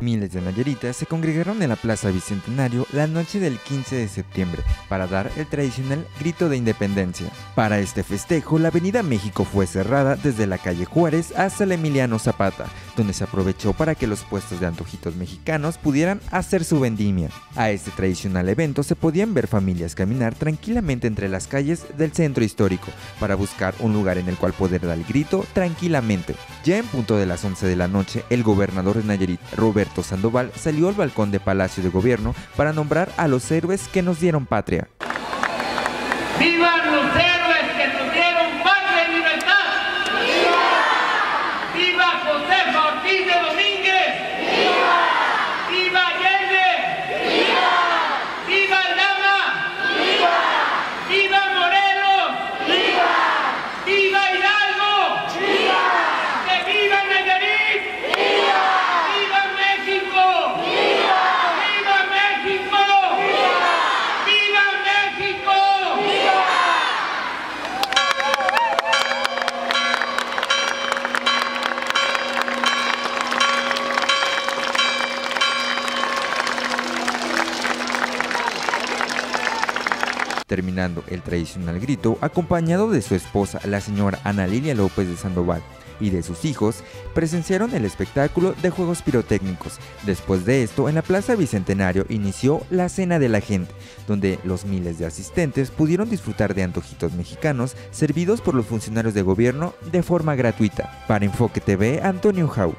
Miles de nayaritas se congregaron en la Plaza Bicentenario la noche del 15 de septiembre para dar el tradicional grito de independencia. Para este festejo, la Avenida México fue cerrada desde la calle Juárez hasta la Emiliano Zapata, donde se aprovechó para que los puestos de antojitos mexicanos pudieran hacer su vendimia. A este tradicional evento se podían ver familias caminar tranquilamente entre las calles del centro histórico para buscar un lugar en el cual poder dar el grito tranquilamente. Ya en punto de las 11 de la noche, el gobernador de Nayarit, Sandoval, salió al balcón de Palacio de Gobierno para nombrar a los héroes que nos dieron patria. ¡Vivan los héroes que nos dieron terminando el tradicional grito, acompañado de su esposa, la señora Ana Lilia López de Sandoval, y de sus hijos, presenciaron el espectáculo de juegos pirotécnicos. Después de esto, en la Plaza Bicentenario inició la Cena de la Gente, donde los miles de asistentes pudieron disfrutar de antojitos mexicanos servidos por los funcionarios de gobierno de forma gratuita. Para Enfoque TV, Antonio Jau.